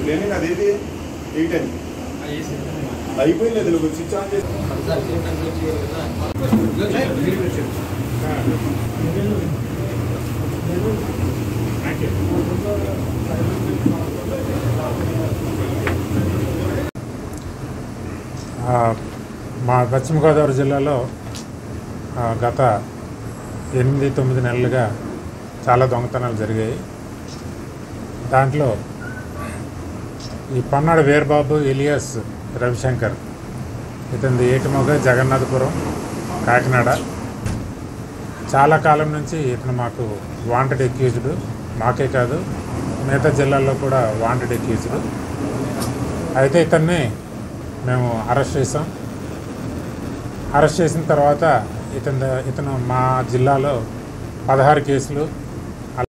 Training అదేది eight అని అయిపోయింది అది నువ్వు స్విచ్ ఆన్ చేసి ఆ, మా పశ్చిమ గోదావరి జిల్లాలో గత ఎనిమిది తొమ్మిది నెలలుగా చాలా దొంగతనాలు జరిగాయి. దాంట్లో ఈ పన్నాడు వీరబాబు ఇలియాస్ రవిశంకర్ ఇతని ఏటిమొగ జగన్నాథపురం కాకినాడ. చాలా కాలం నుంచి ఇతను మాకు వాంటెడ్ ఎక్యూజ్డ్ మాకే కాదు మిగతా జిల్లాల్లో కూడా వాంటెడ్ ఎక్యూజ్డ్ అయితే ఇతన్ని మేము అరెస్ట్ చేసాం అరెస్ట్ చేసిన తర్వాత ఇతను ఇతను మా జిల్లాలో పదహారు కేసులు